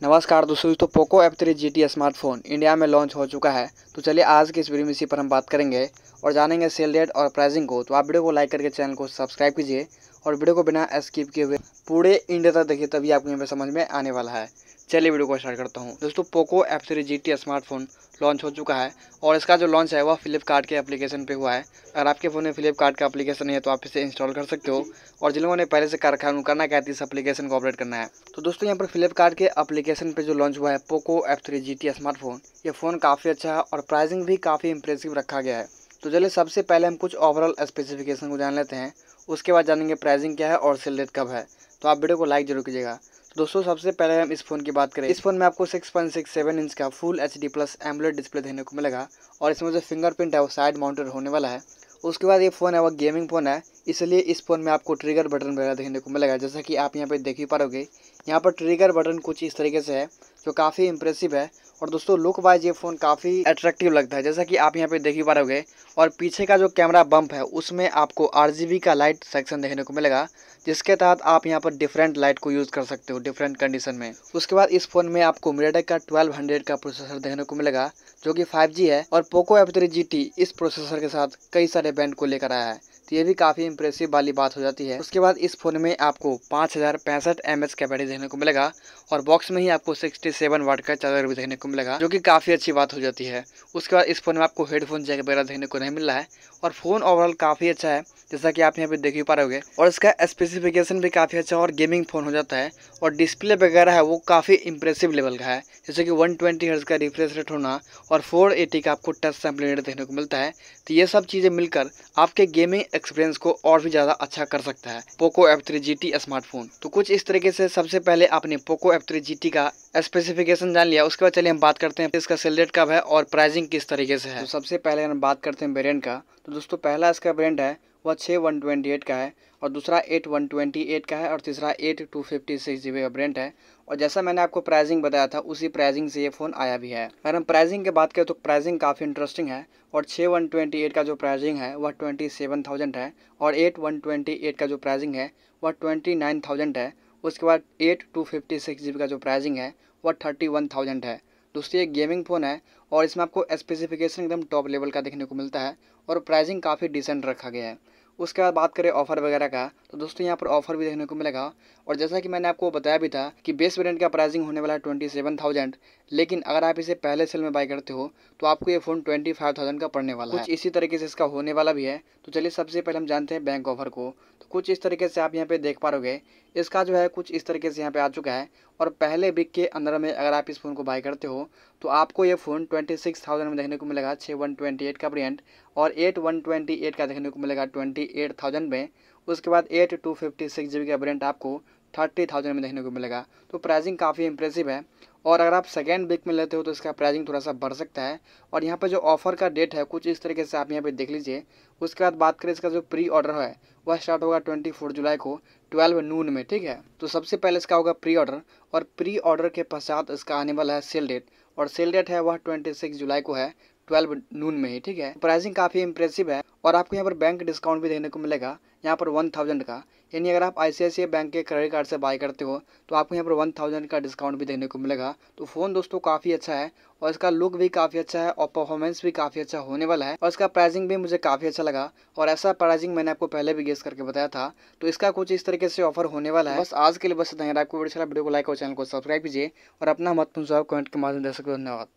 नमस्कार दोस्तों तो Poco F three G T smartphone India में लॉन्च हो चुका है। तो चलिए आज की इस वीडियो में इसी पर हम बात करेंगे और जानेंगे सेल डेट और प्राइसिंग को। तो आप वीडियो को लाइक करके चैनल को सब्सक्राइब कीजिए और वीडियो को बिना स्किप किए हुए पूरे इंडिया तक देखिए, तभी आपको यहाँ पर समझ में आने वाला है। चलिए वीडियो को स्टार्ट करता हूँ। दोस्तों Poco F three G smartphone launch हो चुका है और इसका जो लॉन्च है, वह फ्लिपकार्ट के एप्लीकेशन पे हुआ है। अगर आपके फ़ोन में फ्लिपकार्ट का एप्लीकेशन है तो आप इसे इंस्टॉल कर सकते हो और जिन लोगों ने पहले से कर करना क्या है इस एप्लीकेशन को ऑपरेट करना है। तो दोस्तों, यहाँ पर फ्लिपकार्ट के एप्लीकेशन पर जो लॉन्च हुआ है Poco F three G T smartphone ये फ़ोन काफ़ी अच्छा है और प्राइसिंग भी काफ़ी इंप्रेसिव रखा गया है। तो चलिए, सबसे पहले हम कुछ ओवरऑल स्पेसिफिकेशन को जान लेते हैं। उसके बाद जानेंगे प्राइसिंग क्या है और सेल रेट कब है। तो आप वीडियो को लाइक ज़रूर कीजिएगा। दोस्तों, सबसे पहले हम इस फ़ोन की बात करें। इस फ़ोन में आपको 6.67 इंच का full H D plus AMOLED display देखने को मिलेगा और इसमें जो फिंगरप्रिंट है, वो साइड माउंटेड होने वाला है। उसके बाद ये फ़ोन है, वो गेमिंग फ़ोन है, इसलिए इस फ़ोन में आपको ट्रिगर बटन वगैरह देखने को मिलेगा। जैसा कि आप यहाँ पे देख ही पाओगे यहाँ पर ट्रिगर बटन कुछ इस तरीके से है। जो काफ़ी इंप्रेसिव है। और दोस्तों लुक वाइज ये फ़ोन काफ़ी अट्रैक्टिव लगता है। जैसा कि आप यहाँ पे देख ही पा रहे और पीछे का जो कैमरा बम्प है, उसमें आपको आर का लाइट सेक्शन देखने को मिलेगा, जिसके तहत आप यहाँ पर डिफरेंट लाइट को यूज़ कर सकते हो डिफरेंट कंडीशन में। उसके बाद इस फ़ोन में आपको मीडियाटेक का 1200 का प्रोसेसर देखने को मिलेगा, जो कि 5G है, और पोको एफ़ थ्री इस प्रोसेसर के साथ कई सारे बैंड को लेकर आया है। तो ये भी काफ़ी इंप्रेसिव वाली बात हो जाती है। उसके बाद इस फ़ोन में आपको पाँच हज़ार पैंसठ एम एच देखने को मिलेगा और बॉक्स में ही आपको सिक्सटी सेवन वाट का चार्जर भी देखने को मिलेगा, जो कि काफ़ी अच्छी बात हो जाती है। उसके बाद इस फ़ोन में आपको हेडफोन जैक वगैरह देखने को नहीं मिल रहा है। और फ़ोन ओवरऑल काफ़ी अच्छा है, जैसा कि आप यहाँ पे देख ही पा रहे और इसका स्पेसिफिकेशन भी काफ़ी अच्छा और गेमिंग फ़ोन हो जाता है। और डिस्प्ले वगैरह है, वो काफ़ी इंप्रेसिव लेवल का है। जैसे कि 120 ट्वेंटी का रिफ्रेश रेट होना और 480 का आपको टच सैम्पलिंग देखने को मिलता है। तो ये सब चीज़ें मिलकर आपके गेमिंग एक्सपीरियंस को और भी ज़्यादा अच्छा कर सकता है। पोको एफ़ थ्री स्मार्टफ़ोन तो कुछ इस तरीके से सबसे पहले आपने पोको एफ़ थ्री जी का स्पेसिफिकेशन जान लिया। उसके बाद चलिए हम बात करते हैं इसका सेल रेट कब है और प्राइसिंग किस तरीके से है। तो सबसे पहले हम बात करते हैं वेरियंट का तो दोस्तों पहला इसका वेरियंट है, वह छः वन ट्वेंटी एट का है और दूसरा एट वन ट्वेंटी एट का है और तीसरा eight two fifty six G B का ब्रेंड है। और जैसा मैंने आपको प्राइसिंग बताया था, उसी प्राइसिंग से ये फ़ोन आया भी है। अगर हम प्राइसिंग की बात करें तो प्राइसिंग काफ़ी इंटरेस्टिंग है और छः वन ट्वेंटी एट का जो प्राइसिंग है, वह ट्वेंटी सेवन थाउज़ेंड है और एट वन ट्वेंटी एट का जो प्राइसिंग है, वह ट्वेंटी नाइन थाउज़ेंड है। उसके बाद eight two fifty six G का जो प्राइसिंग है वह थर्टी वन थाउज़ेंड है। दूसरी एक गेमिंग फ़ोन है और इसमें आपको स्पेसिफिकेशन एकदम टॉप लेवल का देखने को मिलता है और प्राइसिंग काफ़ी डिसेंट रखा गया है। उसके बाद बात करें ऑफ़र वगैरह का तो दोस्तों यहाँ पर ऑफ़र भी देखने को मिलेगा। और जैसा कि मैंने आपको बताया भी था कि बेस वेरियंट का प्राइसिंग होने वाला है ट्वेंटी सेवन थाउज़ेंड लेकिन अगर आप इसे पहले सेल में बाई करते हो तो आपको ये फ़ोन ट्वेंटी फाइव थाउज़ेंड का पड़ने वाला है। कुछ इसी तरीके से इसका होने वाला भी है। तो चलिए सबसे पहले हम जानते हैं बैंक ऑफ़र को। तो कुछ इस तरीके से आप यहाँ पे देख पा रहे इसका जो है कुछ इस तरीके से यहाँ पे आ चुका है। और पहले बिक के अंदर में अगर आप इस फ़ोन को बाई करते हो तो आपको ये फ़ोन ट्वेंटी सिक्स थाउज़ेंड में देखने को मिलेगा छः वन ट्वेंटी एट का वेरियंट और एट वन ट्वेंटी एट का देखने को मिलेगा ट्वेंटी एट थाउज़ेंड में। उसके बाद eight two fifty six G B का वेरियंट आपको थर्टी थाउज़ेंड में देखने को मिलेगा। तो प्राइसिंग काफ़ी इंप्रेसिव है और अगर आप सेकेंड वीक में लेते हो तो इसका प्राइसिंग थोड़ा सा बढ़ सकता है। और यहाँ पर जो ऑफ़र का डेट है, कुछ इस तरीके से आप यहाँ पे देख लीजिए। उसके बाद बात करें इसका जो प्री ऑर्डर है, वह स्टार्ट होगा ट्वेंटी फोर जुलाई को ट्वेल्व नून में, ठीक है? तो सबसे पहले इसका होगा प्री ऑर्डर और प्री ऑर्डर के पश्चात इसका आने वाला है सेल डेट और सेल डेट है वह ट्वेंटी सिक्स जुलाई को है। ट्वेल्व नून में ही, ठीक है? प्राइसिंग काफ़ी इंप्रेसिव है और आपको यहाँ पर बैंक डिस्काउंट भी देखने को मिलेगा। यहाँ पर वन थाउज़ेंड का। यानी अगर आप आईसीआईसीआई बैंक के क्रेडिट कार्ड से बाय करते हो तो आपको यहाँ पर वन थाउज़ेंड का डिस्काउंट भी देखने को मिलेगा। तो फ़ोन दोस्तों काफ़ी अच्छा है और इसका लुक भी काफ़ी अच्छा है और परफॉर्मेंस भी काफ़ी अच्छा होने वाला है और इसका प्राइसिंग भी मुझे काफ़ी अच्छा लगा और ऐसा प्राइसिंग मैंने आपको पहले भी गेस करके बताया था। तो इसका कुछ इस तरीके से ऑफ़र होने वाला है। बस आज के लिए बस इतना आपको वीडियो को लाइक और चैनल को सब्सक्राइब कीजिए और अपना मत महत्वपूर्ण कमेंट के माध्यम दे सकते धन्यवाद।